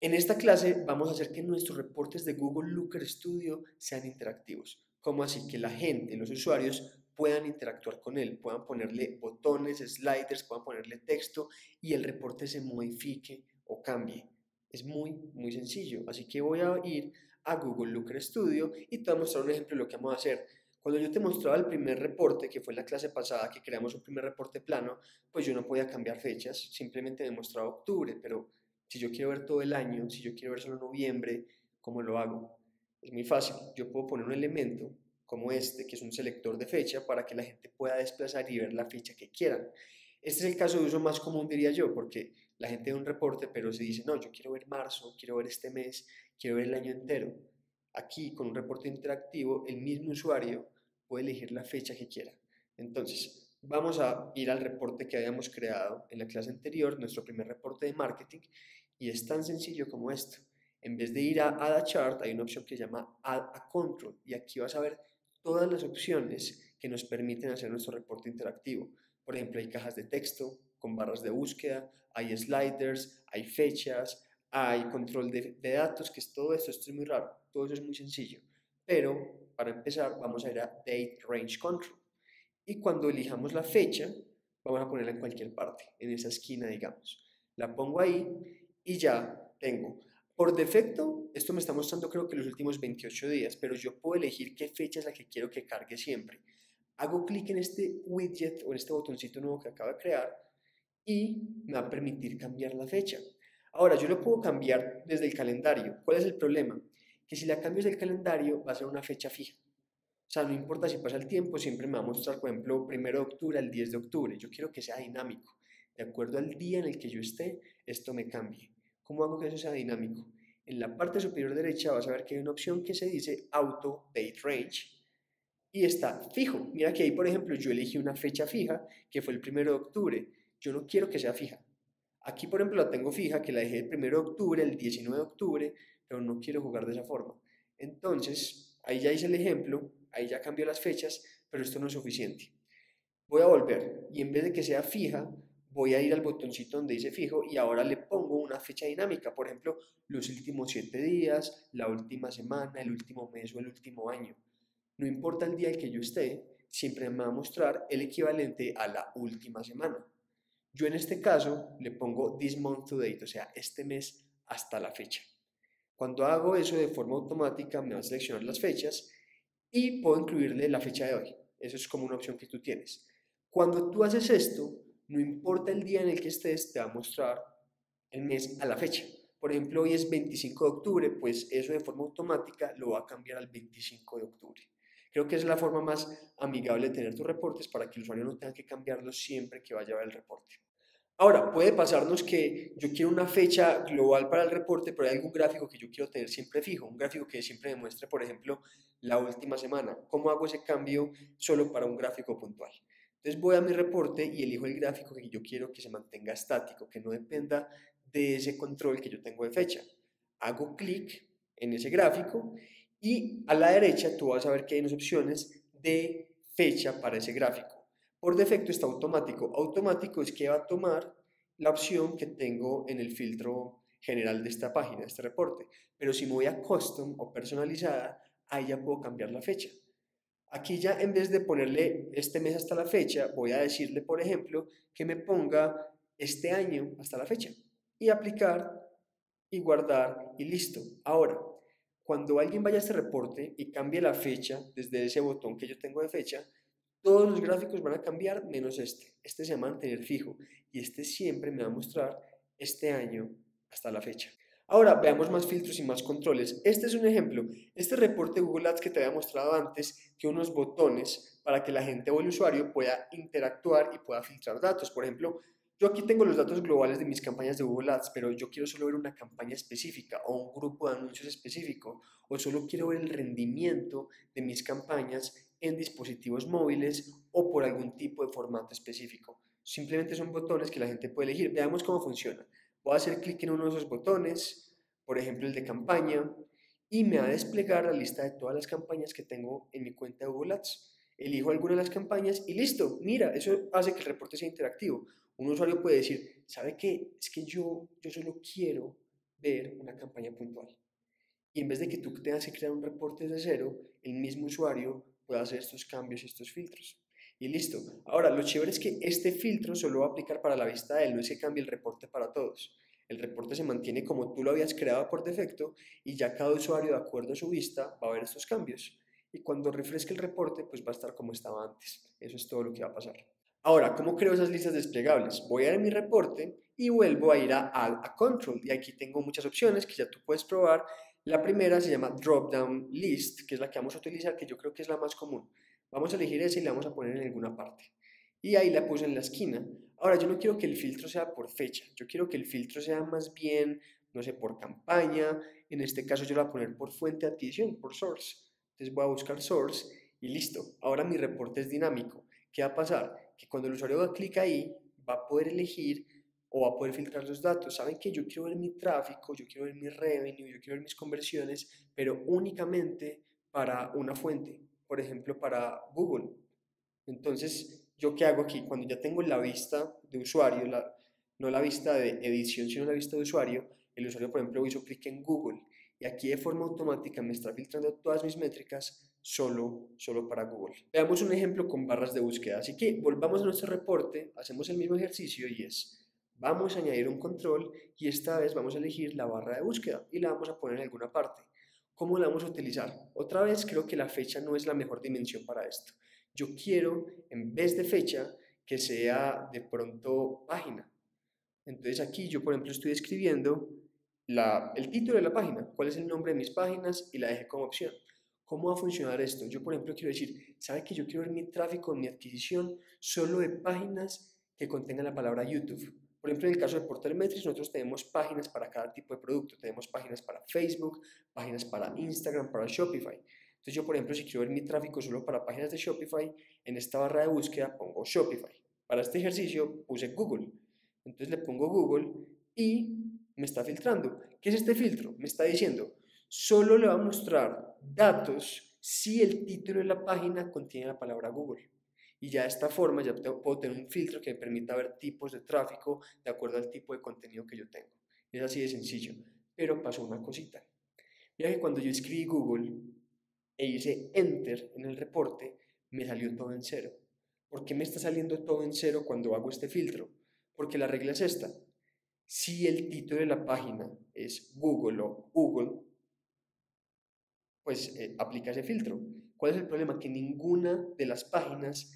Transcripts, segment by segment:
En esta clase vamos a hacer que nuestros reportes de Google Looker Studio sean interactivos. ¿Cómo así? Que la gente, los usuarios, puedan interactuar con él, puedan ponerle botones, sliders, puedan ponerle texto y el reporte se modifique o cambie. Es muy, muy sencillo. Así que voy a ir a Google Looker Studio y te voy a mostrar un ejemplo de lo que vamos a hacer. Cuando yo te mostraba el primer reporte, que fue en la clase pasada que creamos un primer reporte plano, pues yo no podía cambiar fechas, simplemente me mostraba octubre, pero si yo quiero ver todo el año, si yo quiero ver solo noviembre, ¿cómo lo hago? Es muy fácil. Yo puedo poner un elemento como este, que es un selector de fecha, para que la gente pueda desplazar y ver la fecha que quieran. Este es el caso de uso más común, diría yo, porque la gente ve un reporte, pero se dice, no, yo quiero ver marzo, quiero ver este mes, quiero ver el año entero. Aquí, con un reporte interactivo, el mismo usuario puede elegir la fecha que quiera. Entonces, vamos a ir al reporte que habíamos creado en la clase anterior, nuestro primer reporte de marketing, y es tan sencillo como esto. En vez de ir a Add a Chart, hay una opción que se llama Add a Control, y aquí vas a ver todas las opciones que nos permiten hacer nuestro reporte interactivo. Por ejemplo, hay cajas de texto con barras de búsqueda, hay sliders, hay fechas, hay control de, datos, que es todo esto, esto es muy raro, todo eso es muy sencillo. Pero para empezar vamos a ir a Date Range Control. Y cuando elijamos la fecha, vamos a ponerla en cualquier parte, en esa esquina, digamos. La pongo ahí y ya tengo por defecto, esto me está mostrando creo que los últimos 28 días, pero yo puedo elegir qué fecha es la que quiero que cargue siempre. Hago clic en este widget o en este botoncito nuevo que acabo de crear y me va a permitir cambiar la fecha. Ahora, yo lo puedo cambiar desde el calendario. ¿Cuál es el problema? Que si la cambio desde el calendario va a ser una fecha fija. O sea, no importa si pasa el tiempo, siempre me va a mostrar, por ejemplo, 1 de octubre al 10 de octubre. Yo quiero que sea dinámico. De acuerdo al día en el que yo esté, esto me cambie. ¿Cómo hago que eso sea dinámico? En la parte superior derecha vas a ver que hay una opción que se dice Auto Date Range y está fijo. Mira que ahí, por ejemplo, yo elegí una fecha fija que fue el 1 de octubre. Yo no quiero que sea fija. Aquí, por ejemplo, la tengo fija, que la dejé el 1 de octubre, el 19 de octubre, pero no quiero jugar de esa forma. Entonces, ahí ya hice el ejemplo, ahí ya cambió las fechas, pero esto no es suficiente. Voy a volver y en vez de que sea fija, voy a ir al botoncito donde dice fijo y ahora le pongo una fecha dinámica, por ejemplo, los últimos siete días, la última semana, el último mes o el último año. No importa el día en que yo esté, siempre me va a mostrar el equivalente a la última semana. Yo en este caso le pongo this month to date, o sea, este mes hasta la fecha. Cuando hago eso de forma automática, me va a seleccionar las fechas y puedo incluirle la fecha de hoy. Eso es como una opción que tú tienes. Cuando tú haces esto, no importa el día en el que estés, te va a mostrar el mes a la fecha. Por ejemplo, hoy es 25 de octubre, pues eso de forma automática lo va a cambiar al 25 de octubre. Creo que es la forma más amigable de tener tus reportes para que el usuario no tenga que cambiarlos siempre que vaya a ver el reporte. Ahora, puede pasarnos que yo quiero una fecha global para el reporte, pero hay algún gráfico que yo quiero tener siempre fijo, un gráfico que siempre demuestre, por ejemplo, la última semana. ¿Cómo hago ese cambio solo para un gráfico puntual? Entonces voy a mi reporte y elijo el gráfico que yo quiero que se mantenga estático, que no dependa de ese control que yo tengo de fecha. Hago clic en ese gráfico y a la derecha tú vas a ver que hay unas opciones de fecha para ese gráfico. Por defecto está automático. Automático es que va a tomar la opción que tengo en el filtro general de esta página, de este reporte. Pero si me voy a custom o personalizada, ahí ya puedo cambiar la fecha. Aquí ya en vez de ponerle este mes hasta la fecha, voy a decirle, por ejemplo, que me ponga este año hasta la fecha y aplicar y guardar y listo. Ahora, cuando alguien vaya a este reporte y cambie la fecha desde ese botón que yo tengo de fecha, todos los gráficos van a cambiar menos este. Este se va a mantener fijo y este siempre me va a mostrar este año hasta la fecha. Ahora veamos más filtros y más controles. Este es un ejemplo. Este reporte Google Ads que te había mostrado antes, que unos botones para que la gente o el usuario pueda interactuar y pueda filtrar datos. Por ejemplo, yo aquí tengo los datos globales de mis campañas de Google Ads, pero yo quiero solo ver una campaña específica o un grupo de anuncios específico, o solo quiero ver el rendimiento de mis campañas en dispositivos móviles o por algún tipo de formato específico. Simplemente son botones que la gente puede elegir. Veamos cómo funciona. Voy a hacer clic en uno de esos botones, por ejemplo el de campaña, y me va a desplegar la lista de todas las campañas que tengo en mi cuenta de Google Ads. Elijo alguna de las campañas y listo, mira, eso hace que el reporte sea interactivo. Un usuario puede decir, ¿sabe qué? Es que yo, yo solo quiero ver una campaña puntual. Y en vez de que tú tengas que crear un reporte de cero, el mismo usuario puede hacer estos cambios y estos filtros. Y listo. Ahora, lo chévere es que este filtro solo va a aplicar para la vista de él, no es que cambie el reporte para todos. El reporte se mantiene como tú lo habías creado por defecto y ya cada usuario, de acuerdo a su vista, va a ver estos cambios. Y cuando refresque el reporte, pues va a estar como estaba antes. Eso es todo lo que va a pasar. Ahora, ¿cómo creo esas listas desplegables? Voy a ir a mi reporte y vuelvo a ir a Add a Control. Y aquí tengo muchas opciones que ya tú puedes probar. La primera se llama Drop Down List, que es la que vamos a utilizar, que yo creo que es la más común. Vamos a elegir esa y la vamos a poner en alguna parte. Y ahí la puse en la esquina. Ahora, yo no quiero que el filtro sea por fecha. Yo quiero que el filtro sea más bien, no sé, por campaña. En este caso yo la voy a poner por fuente de adquisición, por source. Entonces voy a buscar source y listo. Ahora mi reporte es dinámico. ¿Qué va a pasar? Que cuando el usuario da clic ahí, va a poder elegir o va a poder filtrar los datos. Saben que yo quiero ver mi tráfico, yo quiero ver mi revenue, yo quiero ver mis conversiones, pero únicamente para una fuente, por ejemplo, para Google. Entonces, ¿yo qué hago aquí? Cuando ya tengo la vista de usuario, no la vista de edición, sino la vista de usuario, el usuario, por ejemplo, hizo clic en Google y aquí de forma automática me está filtrando todas mis métricas solo, solo para Google. Veamos un ejemplo con barras de búsqueda. Así que volvamos a nuestro reporte, hacemos el mismo ejercicio y es, vamos a añadir un control y esta vez vamos a elegir la barra de búsqueda y la vamos a poner en alguna parte. ¿Cómo la vamos a utilizar? Otra vez creo que la fecha no es la mejor dimensión para esto. Yo quiero, en vez de fecha, que sea de pronto página. Entonces aquí yo, por ejemplo, estoy escribiendo el título de la página, cuál es el nombre de mis páginas y la dejé como opción. ¿Cómo va a funcionar esto? Yo, por ejemplo, quiero decir, ¿sabe que yo quiero ver mi tráfico, mi adquisición solo de páginas que contengan la palabra YouTube? Por ejemplo, en el caso de Portal Metrics, nosotros tenemos páginas para cada tipo de producto. Tenemos páginas para Facebook, páginas para Instagram, para Shopify. Entonces, yo, por ejemplo, si quiero ver mi tráfico solo para páginas de Shopify, en esta barra de búsqueda pongo Shopify. Para este ejercicio puse Google. Entonces le pongo Google y me está filtrando. ¿Qué es este filtro? Me está diciendo, solo le va a mostrar datos si el título de la página contiene la palabra Google. Y ya de esta forma ya puedo tener un filtro que me permita ver tipos de tráfico de acuerdo al tipo de contenido que yo tengo. Es así de sencillo. Pero pasó una cosita. Mira que cuando yo escribí Google e hice Enter en el reporte, me salió todo en cero. ¿Por qué me está saliendo todo en cero cuando hago este filtro? Porque la regla es esta. Si el título de la página es Google o Google, pues eh, aplica ese filtro. ¿Cuál es el problema? Que ninguna de las páginas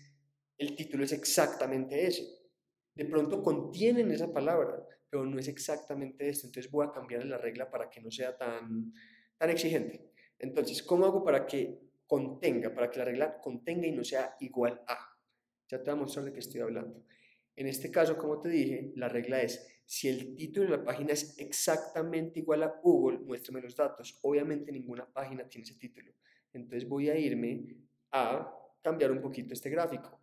el título es exactamente ese. De pronto contienen esa palabra, pero no es exactamente esto. Entonces voy a cambiar la regla para que no sea tan, tan exigente. Entonces, ¿cómo hago para que contenga, para que la regla contenga y no sea igual a? Ya te voy a mostrar de qué estoy hablando. En este caso, como te dije, la regla es si el título de la página es exactamente igual a Google, muéstrame los datos. Obviamente ninguna página tiene ese título. Entonces voy a irme a cambiar un poquito este gráfico.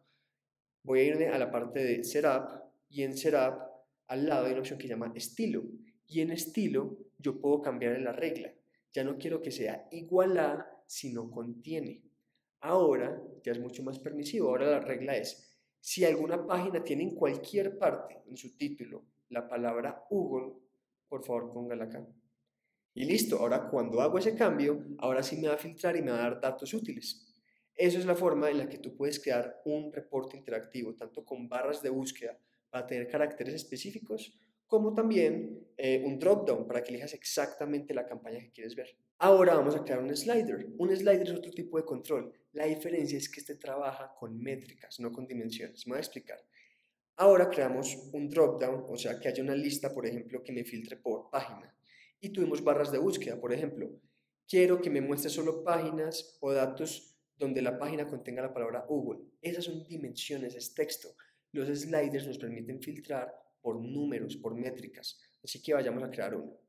Voy a irme a la parte de Setup y en Setup al lado hay una opción que se llama Estilo. Y en Estilo yo puedo cambiar la regla. Ya no quiero que sea igual sino contiene. Ahora ya es mucho más permisivo. Ahora la regla es, si alguna página tiene en cualquier parte en su título la palabra Google, por favor póngala acá. Y listo, ahora cuando hago ese cambio, ahora sí me va a filtrar y me va a dar datos útiles. Esa es la forma en la que tú puedes crear un reporte interactivo, tanto con barras de búsqueda para tener caracteres específicos, como también eh, un drop-down para que elijas exactamente la campaña que quieres ver. Ahora vamos a crear un slider. Un slider es otro tipo de control. La diferencia es que este trabaja con métricas, no con dimensiones. Me voy a explicar. Ahora creamos un drop-down, o sea, que haya una lista, por ejemplo, que me filtre por página. Y tuvimos barras de búsqueda, por ejemplo. Quiero que me muestre solo páginas o datos donde la página contenga la palabra Google. Esas son dimensiones, es texto. Los sliders nos permiten filtrar por números, por métricas. Así que vayamos a crear uno.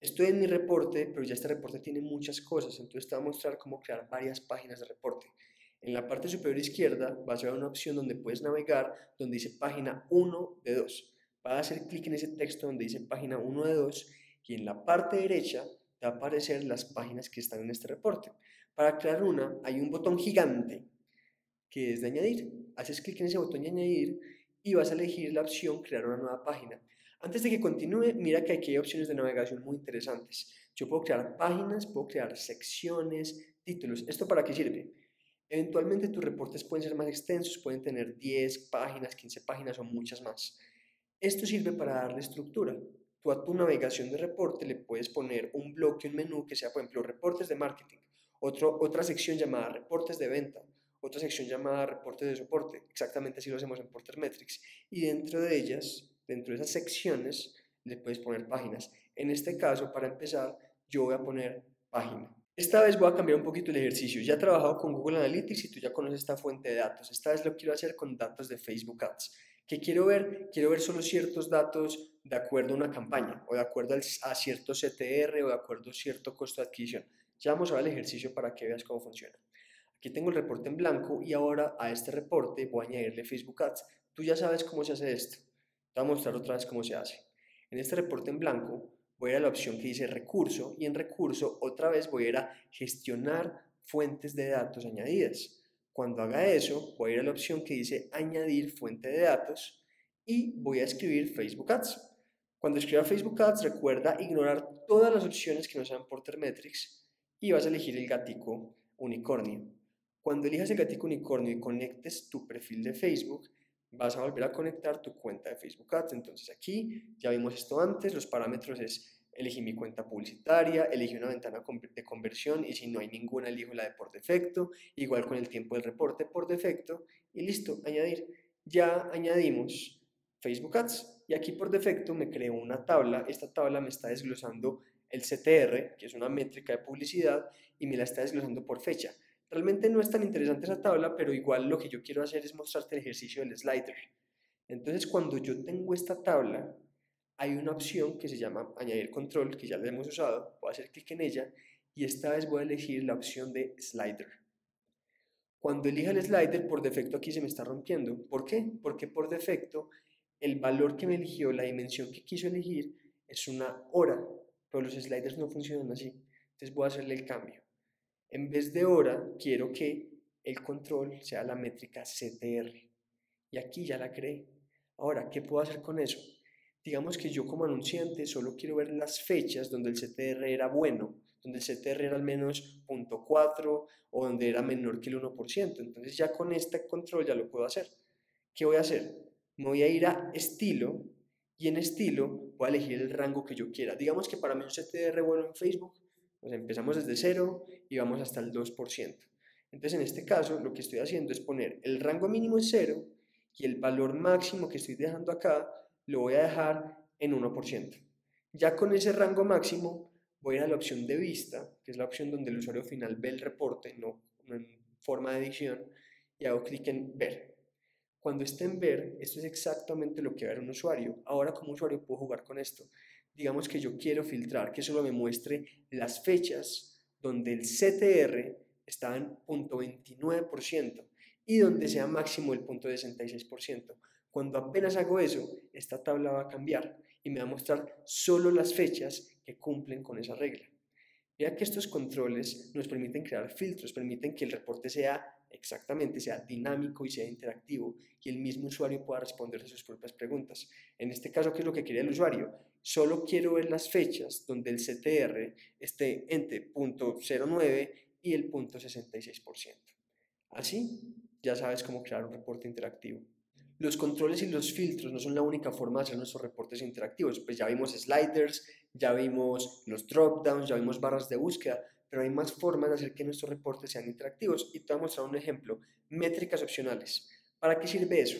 Estoy en mi reporte, pero ya este reporte tiene muchas cosas, entonces te voy a mostrar cómo crear varias páginas de reporte. En la parte superior izquierda vas a ver una opción donde puedes navegar donde dice página 1 de 2. Vas a hacer clic en ese texto donde dice página 1 de 2 y en la parte derecha te va a aparecer las páginas que están en este reporte. Para crear una hay un botón gigante que es de añadir. Haces clic en ese botón de añadir y vas a elegir la opción crear una nueva página. Antes de que continúe, mira que aquí hay opciones de navegación muy interesantes. Yo puedo crear páginas, puedo crear secciones, títulos. ¿Esto para qué sirve? Eventualmente tus reportes pueden ser más extensos, pueden tener 10 páginas, 15 páginas o muchas más. Esto sirve para darle estructura. Tú a tu navegación de reporte le puedes poner un bloque, un menú que sea, por ejemplo, reportes de marketing, otro, otra sección llamada reportes de venta, otra sección llamada reportes de soporte. Exactamente así lo hacemos en Porter Metrics. Y dentro de ellas, dentro de esas secciones, le puedes poner páginas. En este caso, para empezar, yo voy a poner página. Esta vez voy a cambiar un poquito el ejercicio. Ya he trabajado con Google Analytics y tú ya conoces esta fuente de datos. Esta vez lo quiero hacer con datos de Facebook Ads. ¿Qué quiero ver? Quiero ver solo ciertos datos de acuerdo a una campaña o de acuerdo a cierto CTR o de acuerdo a cierto costo de adquisición. Ya vamos a ver el ejercicio para que veas cómo funciona. Aquí tengo el reporte en blanco y ahora a este reporte voy a añadirle Facebook Ads. Tú ya sabes cómo se hace esto. Te voy a mostrar otra vez cómo se hace. En este reporte en blanco voy a ir a la opción que dice recurso y en recurso otra vez voy a ir a gestionar fuentes de datos añadidas. Cuando haga eso, voy a ir a la opción que dice añadir fuente de datos y voy a escribir Facebook Ads. Cuando escriba Facebook Ads, recuerda ignorar todas las opciones que no sean Porter Metrics y vas a elegir el gatico unicornio. Cuando elijas el gatico unicornio y conectes tu perfil de Facebook, vas a volver a conectar tu cuenta de Facebook Ads. Entonces aquí ya vimos esto antes, los parámetros es elegí mi cuenta publicitaria, elegí una ventana de conversión y si no hay ninguna elijo la de por defecto, igual con el tiempo del reporte por defecto y listo, añadir. Ya añadimos Facebook Ads y aquí por defecto me creo una tabla, esta tabla me está desglosando el CTR, que es una métrica de publicidad, y me la está desglosando por fecha. Realmente no es tan interesante esa tabla, pero igual lo que yo quiero hacer es mostrarte el ejercicio del slider. Entonces, cuando yo tengo esta tabla, hay una opción que se llama añadir control, que ya la hemos usado, voy a hacer clic en ella y esta vez voy a elegir la opción de slider. Cuando elija el slider, por defecto aquí se me está rompiendo. ¿Por qué? Porque por defecto el valor que me eligió, la dimensión que quiso elegir, es una hora, pero los sliders no funcionan así. Entonces voy a hacerle el cambio. En vez de hora, quiero que el control sea la métrica CTR. Y aquí ya la creé. Ahora, ¿qué puedo hacer con eso? Digamos que yo como anunciante solo quiero ver las fechas donde el CTR era bueno, donde el CTR era al menos 0.4 o donde era menor que el 1%. Entonces ya con este control ya lo puedo hacer. ¿Qué voy a hacer? Me voy a ir a estilo y en estilo voy a elegir el rango que yo quiera. Digamos que para mí un CTR bueno en Facebook, pues empezamos desde 0 y vamos hasta el 2%. Entonces en este caso lo que estoy haciendo es poner el rango mínimo es 0 y el valor máximo que estoy dejando acá lo voy a dejar en 1%. Ya con ese rango máximo voy a a la opción de vista, que es la opción donde el usuario final ve el reporte, no en forma de edición, y hago clic en ver. Cuando esté en ver, esto es exactamente lo que va a ver un usuario. Ahora como usuario puedo jugar con esto. Digamos que yo quiero filtrar que solo me muestre las fechas donde el CTR está en 0.29% y donde sea máximo el 0.66%. Cuando apenas hago eso, esta tabla va a cambiar y me va a mostrar solo las fechas que cumplen con esa regla. Vea que estos controles nos permiten crear filtros, permiten que el reporte sea exactamente, sea dinámico y sea interactivo y el mismo usuario pueda responder a sus propias preguntas. En este caso, ¿qué es lo que quiere el usuario? Solo quiero ver las fechas donde el CTR esté entre 0.09 y el 0.66%. Así, ya sabes cómo crear un reporte interactivo. Los controles y los filtros no son la única forma de hacer nuestros reportes interactivos. Pues ya vimos sliders, ya vimos los dropdowns, ya vimos barras de búsqueda, pero hay más formas de hacer que nuestros reportes sean interactivos. Y te voy a mostrar un ejemplo, métricas opcionales. ¿Para qué sirve eso?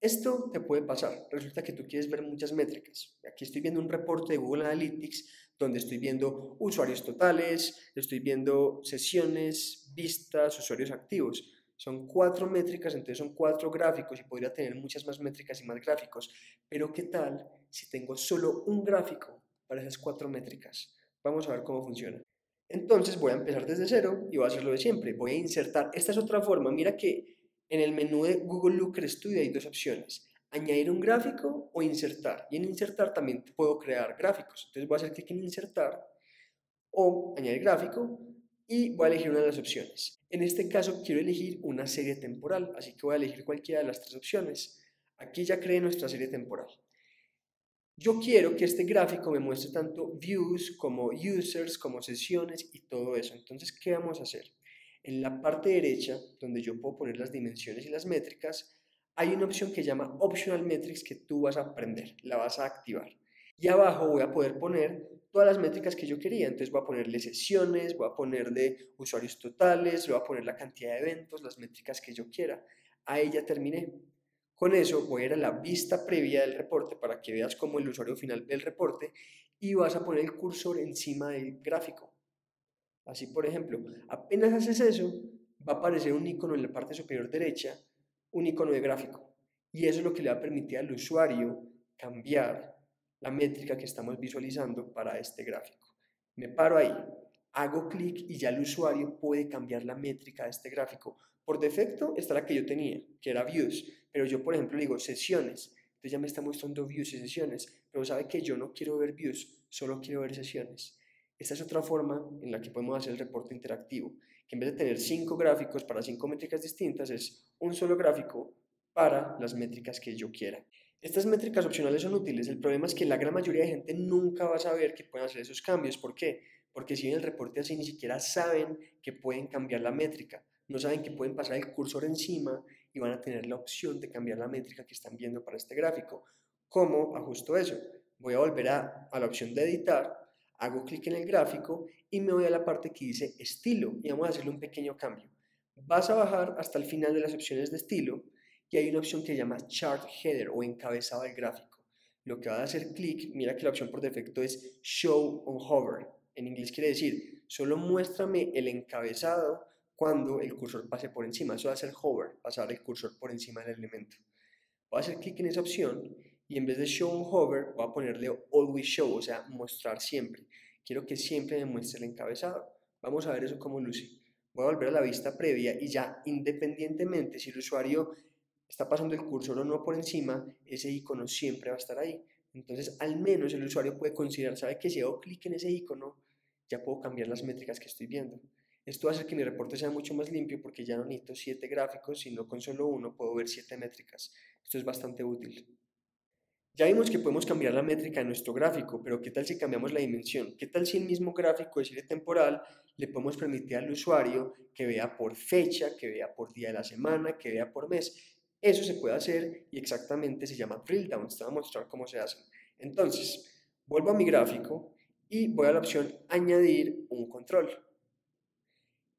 Esto te puede pasar. Resulta que tú quieres ver muchas métricas. Aquí estoy viendo un reporte de Google Analytics donde estoy viendo usuarios totales, estoy viendo sesiones, vistas, usuarios activos. Son cuatro métricas, entonces son cuatro gráficos y podría tener muchas más métricas y más gráficos. Pero ¿qué tal si tengo solo un gráfico para esas cuatro métricas? Vamos a ver cómo funciona. Entonces voy a empezar desde cero y voy a hacerlo de siempre. Voy a insertar. Esta es otra forma. Mira que en el menú de Google Looker Studio hay dos opciones. Añadir un gráfico o insertar. Y en insertar también puedo crear gráficos. Entonces voy a hacer clic en insertar o añadir gráfico y voy a elegir una de las opciones. En este caso quiero elegir una serie temporal, así que voy a elegir cualquiera de las tres opciones. Aquí ya creé nuestra serie temporal. Yo quiero que este gráfico me muestre tanto views como users, como sesiones y todo eso. Entonces, ¿qué vamos a hacer? En la parte derecha, donde yo puedo poner las dimensiones y las métricas, hay una opción que llama Optional Metrics que tú vas a aprender, la vas a activar. Y abajo voy a poder poner todas las métricas que yo quería. Entonces voy a ponerle sesiones, voy a ponerle usuarios totales, voy a poner la cantidad de eventos, las métricas que yo quiera. Ahí ya terminé. Con eso voy a ir a la vista previa del reporte para que veas cómo el usuario final ve el reporte y vas a poner el cursor encima del gráfico. Así, por ejemplo, apenas haces eso, va a aparecer un icono en la parte superior derecha, un icono de gráfico. Y eso es lo que le va a permitir al usuario cambiar la métrica que estamos visualizando para este gráfico. Me paro ahí, hago clic y ya el usuario puede cambiar la métrica de este gráfico. Por defecto está la que yo tenía, que era views, pero yo por ejemplo digo sesiones, entonces ya me está mostrando views y sesiones, pero sabe que yo no quiero ver views, solo quiero ver sesiones. Esta es otra forma en la que podemos hacer el reporte interactivo, que en vez de tener cinco gráficos para cinco métricas distintas, es un solo gráfico para las métricas que yo quiera. Estas métricas opcionales son útiles, el problema es que la gran mayoría de gente nunca va a saber que pueden hacer esos cambios. ¿Por qué? Porque si ven el reporte así, ni siquiera saben que pueden cambiar la métrica, no saben que pueden pasar el cursor encima y van a tener la opción de cambiar la métrica que están viendo para este gráfico. ¿Cómo ajusto eso? Voy a volver a, la opción de editar hago clic en el gráfico y me voy a la parte que dice estilo y vamos a hacerle un pequeño cambio. Vas a bajar hasta el final de las opciones de estilo y hay una opción que se llama Chart Header o encabezado del gráfico. Lo que va a hacer clic, mira que la opción por defecto es Show on Hover. En inglés quiere decir, solo muéstrame el encabezado cuando el cursor pase por encima. Eso va a ser hover, pasar el cursor por encima del elemento. Voy a hacer clic en esa opción y en vez de show on hover voy a ponerle always show, o sea, mostrar siempre. Quiero que siempre me muestre el encabezado. Vamos a ver eso como luce. Voy a volver a la vista previa y ya independientemente si el usuario está pasando el cursor o no por encima, ese icono siempre va a estar ahí. Entonces, al menos el usuario puede considerar, sabe que si hago clic en ese icono, ya puedo cambiar las métricas que estoy viendo. Esto hacer que mi reporte sea mucho más limpio porque ya no necesito siete gráficos, sino con solo uno puedo ver siete métricas. Esto es bastante útil. Ya vimos que podemos cambiar la métrica de nuestro gráfico, pero ¿qué tal si cambiamos la dimensión? ¿Qué tal si el mismo gráfico de temporal le podemos permitir al usuario que vea por fecha, que vea por día de la semana, que vea por mes? Eso se puede hacer y exactamente se llama drill down. Te voy a mostrar cómo se hace. Entonces, vuelvo a mi gráfico y voy a la opción añadir un control.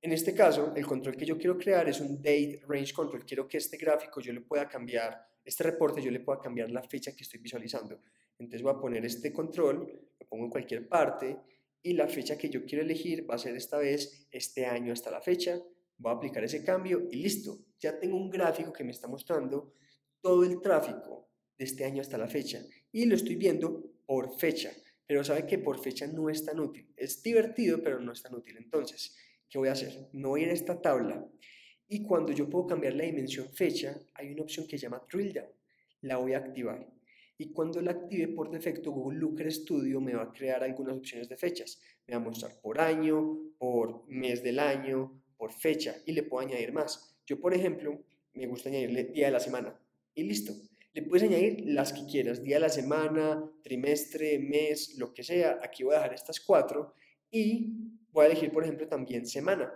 En este caso, el control que yo quiero crear es un date range control. Quiero que este gráfico yo le pueda cambiar este reporte yo le puedo cambiar la fecha que estoy visualizando. Entonces voy a poner este control, lo pongo en cualquier parte y la fecha que yo quiero elegir va a ser esta vez este año hasta la fecha. Voy a aplicar ese cambio y listo. Ya tengo un gráfico que me está mostrando todo el tráfico de este año hasta la fecha y lo estoy viendo por fecha. Pero sabe que por fecha no es tan útil. Es divertido, pero no es tan útil. Entonces, ¿qué voy a hacer? No voy a ir a esta tabla y cuando yo puedo cambiar la dimensión fecha, hay una opción que se llama Drill Down. La voy a activar. Y cuando la active por defecto, Google Looker Studio me va a crear algunas opciones de fechas. Me va a mostrar por año, por mes del año, por fecha y le puedo añadir más. Yo, por ejemplo, me gusta añadirle día de la semana y listo. Le puedes añadir las que quieras, día de la semana, trimestre, mes, lo que sea. Aquí voy a dejar estas cuatro y voy a elegir, por ejemplo, también semana.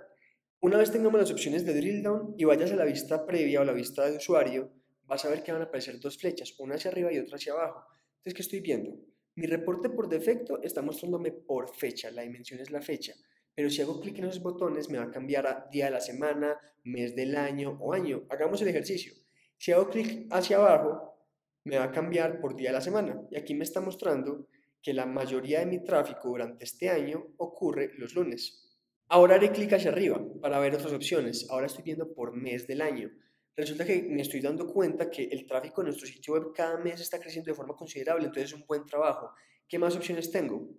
Una vez tengamos las opciones de drill down y vayas a la vista previa o la vista de usuario, vas a ver que van a aparecer dos flechas, una hacia arriba y otra hacia abajo. Entonces, ¿qué estoy viendo? Mi reporte por defecto está mostrándome por fecha, la dimensión es la fecha, pero si hago clic en esos botones me va a cambiar a día de la semana, mes del año o año. Hagamos el ejercicio. Si hago clic hacia abajo, me va a cambiar por día de la semana y aquí me está mostrando que la mayoría de mi tráfico durante este año ocurre los lunes. Ahora haré clic hacia arriba para ver otras opciones. Ahora estoy viendo por mes del año. Resulta que me estoy dando cuenta que el tráfico en nuestro sitio web cada mes está creciendo de forma considerable, entonces es un buen trabajo. ¿Qué más opciones tengo?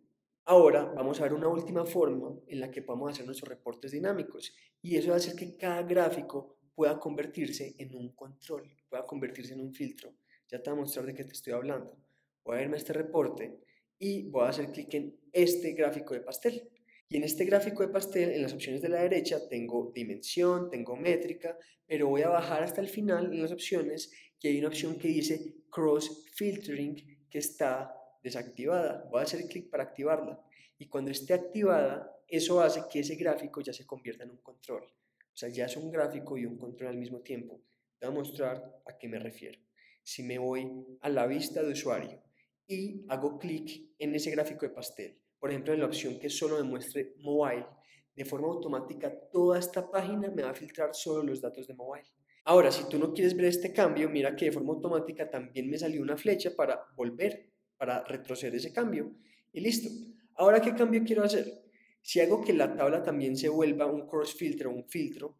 Ahora vamos a ver una última forma en la que podemos hacer nuestros reportes dinámicos y eso va hacer que cada gráfico pueda convertirse en un control, pueda convertirse en un filtro. Ya te voy a mostrar de qué te estoy hablando. Voy a verme este reporte y voy a hacer clic en este gráfico de pastel. Y en este gráfico de pastel, en las opciones de la derecha, tengo dimensión, tengo métrica, pero voy a bajar hasta el final en las opciones y hay una opción que dice Cross Filtering que está desactivada. Voy a hacer clic para activarla. Y cuando esté activada, eso hace que ese gráfico ya se convierta en un control. O sea, ya es un gráfico y un control al mismo tiempo. Voy a mostrar a qué me refiero. Si me voy a la vista de usuario y hago clic en ese gráfico de pastel, por ejemplo, en la opción que solo me muestre mobile, de forma automática toda esta página me va a filtrar solo los datos de mobile. Ahora, si tú no quieres ver este cambio, mira que de forma automática también me salió una flecha para volver, para retroceder ese cambio. Y listo. Ahora, ¿qué cambio quiero hacer? Si hago que la tabla también se vuelva un cross filter o un filtro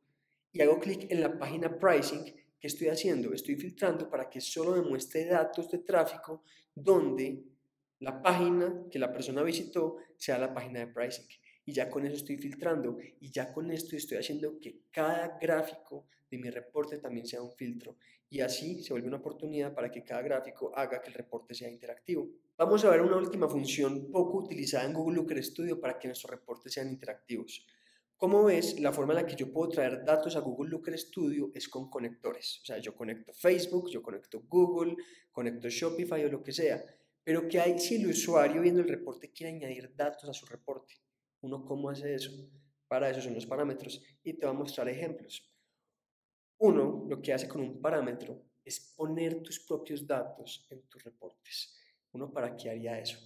y hago clic en la página pricing, ¿qué estoy haciendo? Estoy filtrando para que solo me muestre datos de tráfico donde la página que la persona visitó sea la página de pricing. Y ya con eso estoy filtrando y ya con esto estoy haciendo que cada gráfico de mi reporte también sea un filtro. Y así se vuelve una oportunidad para que cada gráfico haga que el reporte sea interactivo. Vamos a ver una última función poco utilizada en Google Looker Studio para que nuestros reportes sean interactivos. Como ves, la forma en la que yo puedo traer datos a Google Looker Studio es con conectores. O sea, yo conecto Facebook, yo conecto Google, conecto Shopify o lo que sea. Pero ¿qué hay si el usuario viendo el reporte quiere añadir datos a su reporte? ¿Uno cómo hace eso? Para eso son los parámetros y te voy a mostrar ejemplos. Uno, lo que hace con un parámetro es poner tus propios datos en tus reportes. Uno, ¿para qué haría eso?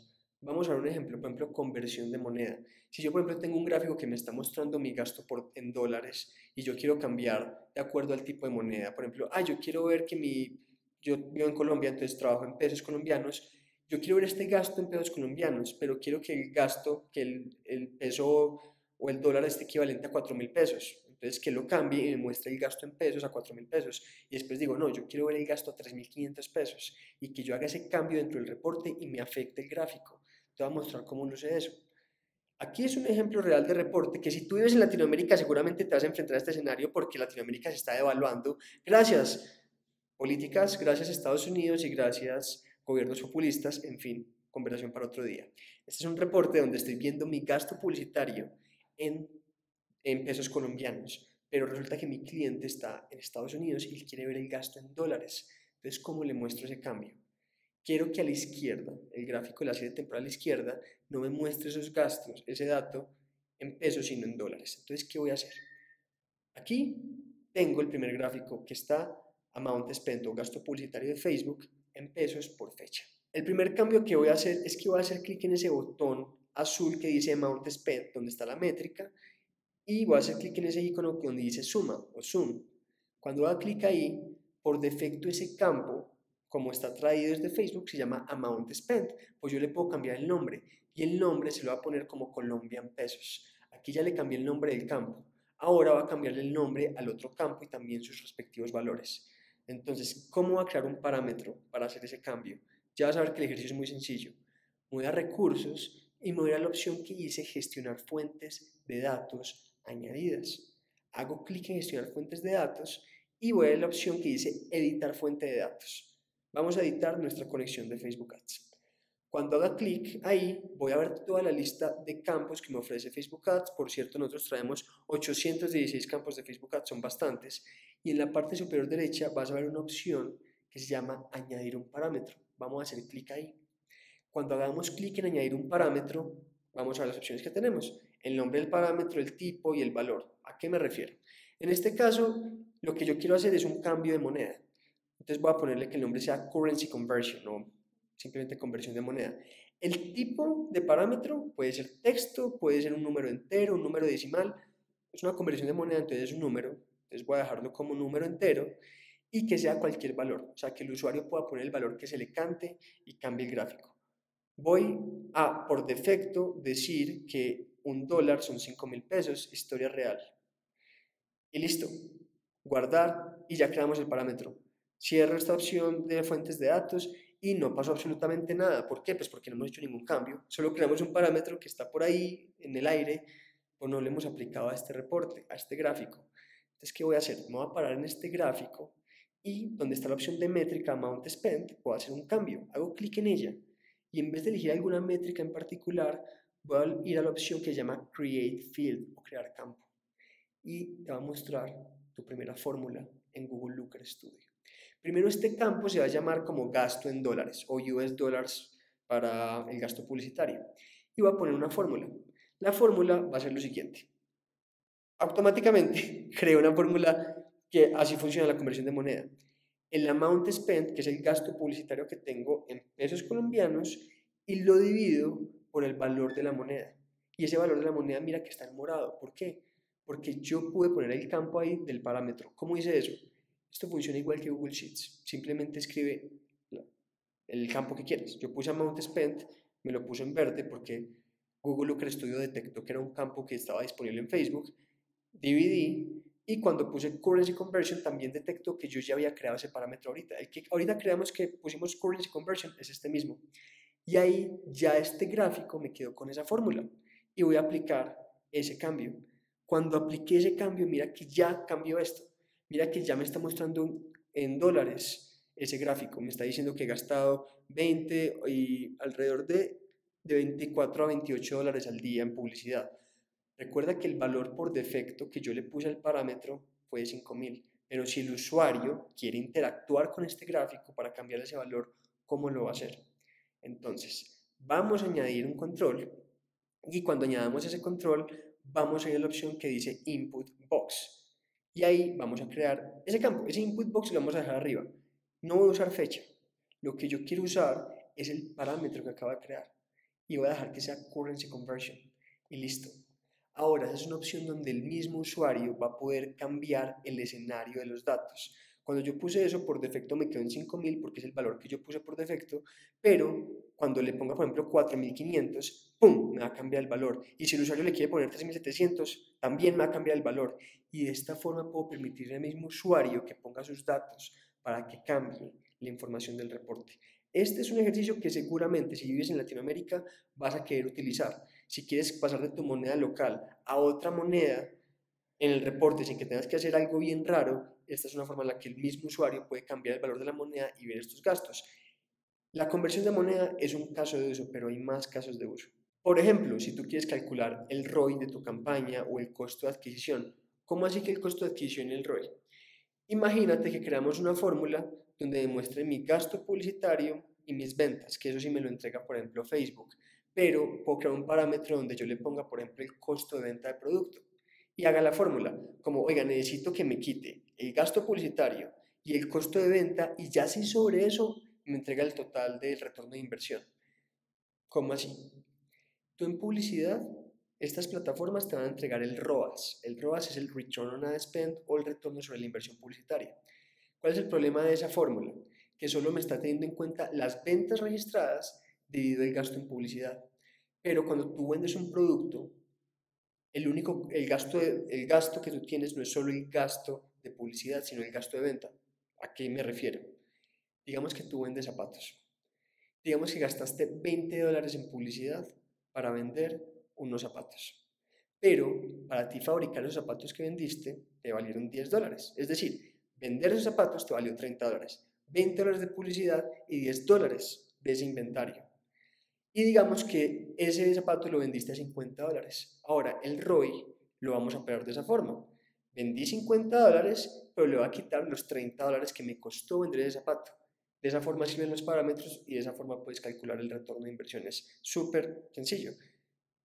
Vamos a ver un ejemplo, por ejemplo, conversión de moneda. Si yo, por ejemplo, tengo un gráfico que me está mostrando mi gasto por, en dólares y yo quiero cambiar de acuerdo al tipo de moneda, por ejemplo, ah, yo quiero ver que mi, yo vivo en Colombia, entonces trabajo en pesos colombianos, yo quiero ver este gasto en pesos colombianos, pero quiero que el gasto, que el, el peso o el dólar esté equivalente a 4 mil pesos. Entonces, que lo cambie y me muestre el gasto en pesos a 4 mil pesos. Y después digo, no, yo quiero ver el gasto a 3.500 pesos y que yo haga ese cambio dentro del reporte y me afecte el gráfico. Te voy a mostrar cómo no sé eso. Aquí es un ejemplo real de reporte que si tú vives en Latinoamérica seguramente te vas a enfrentar a este escenario porque Latinoamérica se está devaluando. Gracias políticas, gracias Estados Unidos y gracias gobiernos populistas, en fin, conversación para otro día. Este es un reporte donde estoy viendo mi gasto publicitario en, en pesos colombianos, pero resulta que mi cliente está en Estados Unidos y quiere ver el gasto en dólares. Entonces, ¿cómo le muestro ese cambio? Quiero que a la izquierda, el gráfico de la serie temporal a la izquierda, no me muestre esos gastos, ese dato, en pesos, sino en dólares. Entonces, ¿qué voy a hacer? Aquí tengo el primer gráfico que está amount spent o gasto publicitario de Facebook en pesos por fecha. El primer cambio que voy a hacer es que voy a hacer clic en ese botón azul que dice Amount Spent, donde está la métrica, y voy a hacer clic en ese icono donde dice Suma o Zoom. Cuando haga clic ahí, por defecto ese campo, como está traído desde Facebook, se llama Amount Spent. Pues yo le puedo cambiar el nombre y el nombre se lo va a poner como Colombian Pesos. Aquí ya le cambié el nombre del campo. Ahora va a cambiarle el nombre al otro campo y también sus respectivos valores. Entonces, ¿cómo va a crear un parámetro para hacer ese cambio? Ya vas a ver que el ejercicio es muy sencillo. Voy a recursos y me voy a la opción que dice gestionar fuentes de datos añadidas. Hago clic en gestionar fuentes de datos y voy a la opción que dice editar fuente de datos. Vamos a editar nuestra conexión de Facebook Ads. Cuando haga clic ahí, voy a ver toda la lista de campos que me ofrece Facebook Ads. Por cierto, nosotros traemos 816 campos de Facebook Ads, son bastantes. Y en la parte superior derecha vas a ver una opción que se llama añadir un parámetro. Vamos a hacer clic ahí. Cuando hagamos clic en añadir un parámetro, vamos a ver las opciones que tenemos. El nombre del parámetro, el tipo y el valor. ¿A qué me refiero? En este caso, lo que yo quiero hacer es un cambio de moneda. Entonces voy a ponerle que el nombre sea currency conversion o simplemente conversión de moneda. El tipo de parámetro puede ser texto, puede ser un número entero, un número decimal. Es una conversión de moneda, entonces es un número. Entonces voy a dejarlo como número entero y que sea cualquier valor. O sea, que el usuario pueda poner el valor que se le cante y cambie el gráfico. Voy a, por defecto, decir que un dólar son 5 mil pesos, historia real. Y listo. Guardar y ya creamos el parámetro. Cierro esta opción de fuentes de datos y no pasó absolutamente nada. ¿Por qué? Pues porque no hemos hecho ningún cambio. Solo creamos un parámetro que está por ahí en el aire o no le hemos aplicado a este reporte, a este gráfico. Entonces, ¿qué voy a hacer? Me voy a parar en este gráfico y donde está la opción de métrica Amount Spent, puedo hacer un cambio. Hago clic en ella y en vez de elegir alguna métrica en particular, voy a ir a la opción que se llama Create Field o crear campo. Y te va a mostrar tu primera fórmula en Google Looker Studio. Primero este campo se va a llamar como gasto en dólares o US Dollars para el gasto publicitario. Y voy a poner una fórmula. La fórmula va a ser lo siguiente. Automáticamente creo una fórmula que así funciona la conversión de moneda. El amount spent, que es el gasto publicitario que tengo en pesos colombianos, y lo divido por el valor de la moneda. Y ese valor de la moneda, mira que está en morado. ¿Por qué? Porque yo pude poner el campo ahí del parámetro. ¿Cómo hice eso? Esto funciona igual que Google Sheets. Simplemente escribe el campo que quieras. Yo puse amount spent, me lo puse en verde porque Google Looker Studio detectó que era un campo que estaba disponible en Facebook. Dividí y cuando puse currency conversion también detectó que yo ya había creado ese parámetro ahorita. El que ahorita creamos que pusimos currency conversion es este mismo. Y ahí ya este gráfico me quedó con esa fórmula y voy a aplicar ese cambio. Cuando apliqué ese cambio, mira que ya cambió esto. Mira que ya me está mostrando en dólares ese gráfico. Me está diciendo que he gastado 20 y alrededor de, de 24 a 28 dólares al día en publicidad. Recuerda que el valor por defecto que yo le puse al parámetro fue de 5000. Pero si el usuario quiere interactuar con este gráfico para cambiar ese valor, ¿cómo lo va a hacer? Entonces, vamos a añadir un control y cuando añadamos ese control, vamos a ir a la opción que dice Input Box. Y ahí vamos a crear ese campo, ese Input Box lo vamos a dejar arriba. No voy a usar fecha. Lo que yo quiero usar es el parámetro que acabo de crear. Y voy a dejar que sea Currency Conversion. Y listo. Ahora, es una opción donde el mismo usuario va a poder cambiar el escenario de los datos. Cuando yo puse eso, por defecto me quedó en 5000 porque es el valor que yo puse por defecto, pero cuando le ponga, por ejemplo, 4500, ¡pum! me va a cambiar el valor. Y si el usuario le quiere poner 3700, también me va a cambiar el valor. Y de esta forma puedo permitirle al mismo usuario que ponga sus datos para que cambie la información del reporte. Este es un ejercicio que seguramente si vives en Latinoamérica vas a querer utilizar. Si quieres pasar de tu moneda local a otra moneda en el reporte sin que tengas que hacer algo bien raro, esta es una forma en la que el mismo usuario puede cambiar el valor de la moneda y ver estos gastos. La conversión de moneda es un caso de uso, pero hay más casos de uso. Por ejemplo, si tú quieres calcular el ROI de tu campaña o el costo de adquisición, ¿cómo así que el costo de adquisición y el ROI? Imagínate que creamos una fórmula donde demuestre mi gasto publicitario y mis ventas, que eso sí me lo entrega, por ejemplo, Facebook, pero puedo crear un parámetro donde yo le ponga, por ejemplo, el costo de venta de producto y haga la fórmula, como, oiga, necesito que me quite el gasto publicitario y el costo de venta y ya si sobre eso me entrega el total del retorno de inversión. ¿Cómo así? Tú en publicidad, estas plataformas te van a entregar el ROAS. El ROAS es el Return on Ad Spend o el retorno sobre la inversión publicitaria. ¿Cuál es el problema de esa fórmula? Que solo me está teniendo en cuenta las ventas registradas dividido el gasto en publicidad. Pero cuando tú vendes un producto, el único, el gasto, el gasto que tú tienes no es solo el gasto de publicidad, sino el gasto de venta. ¿A qué me refiero? Digamos que tú vendes zapatos. Digamos que gastaste 20 dólares en publicidad para vender unos zapatos. Pero para ti fabricar los zapatos que vendiste te valieron 10 dólares. Es decir, vender esos zapatos te valió 30 dólares. 20 dólares de publicidad y 10 dólares de ese inventario. Y digamos que ese zapato lo vendiste a 50 dólares. Ahora, el ROI lo vamos a operar de esa forma. Vendí 50 dólares, pero le voy a quitar los 30 dólares que me costó vender ese zapato. De esa forma sirven los parámetros y de esa forma puedes calcular el retorno de inversión. Es súper sencillo.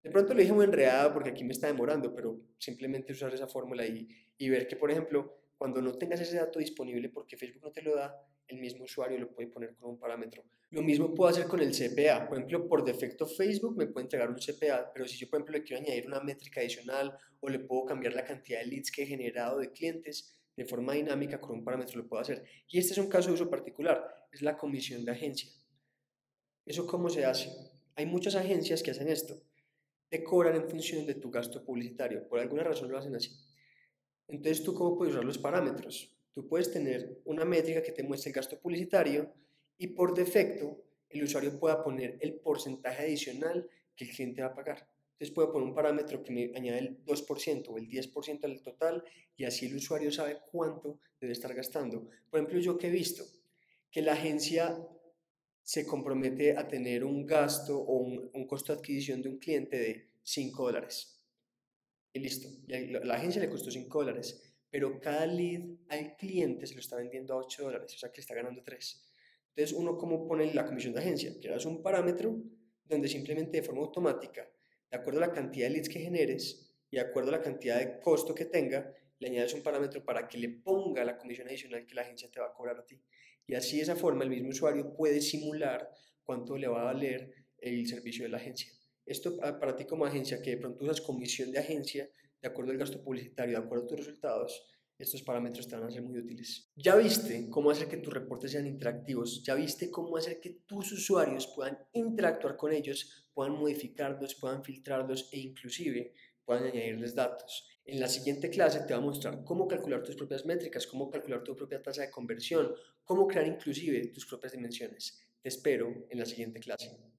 De pronto lo dije muy enredado porque aquí me está demorando, pero simplemente usar esa fórmula y, y ver que, por ejemplo, cuando no tengas ese dato disponible porque Facebook no te lo da, el mismo usuario lo puede poner con un parámetro. Lo mismo puedo hacer con el CPA. Por ejemplo, por defecto Facebook me puede entregar un CPA, pero si yo, por ejemplo, le quiero añadir una métrica adicional o le puedo cambiar la cantidad de leads que he generado de clientes de forma dinámica con un parámetro, lo puedo hacer. Y este es un caso de uso particular, es la comisión de agencia. ¿Eso cómo se hace? Hay muchas agencias que hacen esto. Te cobran en función de tu gasto publicitario. Por alguna razón lo hacen así. Entonces, ¿tú cómo puedes usar los parámetros? Tú puedes tener una métrica que te muestre el gasto publicitario y por defecto el usuario pueda poner el porcentaje adicional que el cliente va a pagar. Entonces puedo poner un parámetro que me añade el 2% o el 10% al total y así el usuario sabe cuánto debe estar gastando. Por ejemplo, yo que he visto que la agencia se compromete a tener un gasto o un, un costo de adquisición de un cliente de 5 dólares. Y listo. La, agencia le costó 5 dólares pero cada lead al cliente se lo está vendiendo a 8 dólares, o sea que está ganando 3. Entonces, uno cómo pone la comisión de agencia, creas un parámetro donde simplemente de forma automática, de acuerdo a la cantidad de leads que generes y de acuerdo a la cantidad de costo que tenga, le añades un parámetro para que le ponga la comisión adicional que la agencia te va a cobrar a ti. Y así de esa forma el mismo usuario puede simular cuánto le va a valer el servicio de la agencia. Esto para ti como agencia, que de pronto usas comisión de agencia de acuerdo al gasto publicitario, de acuerdo a tus resultados, estos parámetros te van a ser muy útiles. Ya viste cómo hacer que tus reportes sean interactivos, ya viste cómo hacer que tus usuarios puedan interactuar con ellos, puedan modificarlos, puedan filtrarlos e inclusive puedan añadirles datos. En la siguiente clase te va a mostrar cómo calcular tus propias métricas, cómo calcular tu propia tasa de conversión, cómo crear inclusive tus propias dimensiones. Te espero en la siguiente clase.